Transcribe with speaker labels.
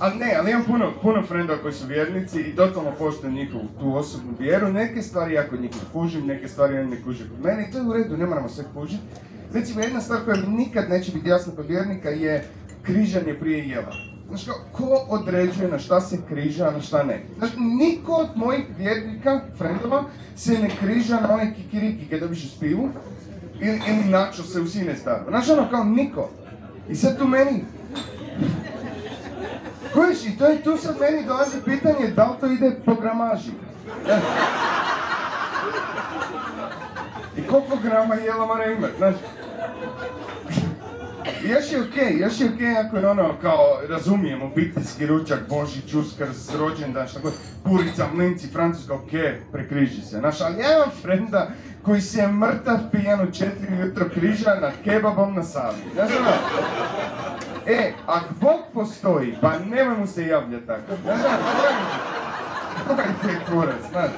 Speaker 1: Ali ne, ali imam puno, puno frendova koji su vjernici i totalno poštujem njihovu tu osobnu vjeru. Neke stvari jako njih ne kužim, neke stvari oni ne kuže kod mene i to je u redu, ne moramo sve kužiti. Recimo, jedna stvar koja nikad neće biti jasna kod vjernika je križanje prije jela. Kao, ko određuje na šta se križa, a na šta ne? Znaš, niko od mojih vjernika, frendova, se ne križa na onaj kikiriki kad dobiš spivu ili, ili načo se u sine stavlja. Znaš ono, kao niko. I sad tu meni... Kojiš, i to tu sad meni dolazi pitanje da li to ide po gramaži. E. I koliko grama jela mora imat, znaš? Još je okej, još je okej ako je ono kao, razumijem, obiteljski ručak, Božić, Uskrs, rođendan, šta god, purica, mlinci, francuska, okej, prekriži se. Znaš, ali ja imam frenda koji se mrtav pijan u četiri jutro križa nad kebabom na Savi. Znaš ono? E, ako Bog postoji, pa nemoj mu se javljati tako. Znaš ono? Kurac, znaš.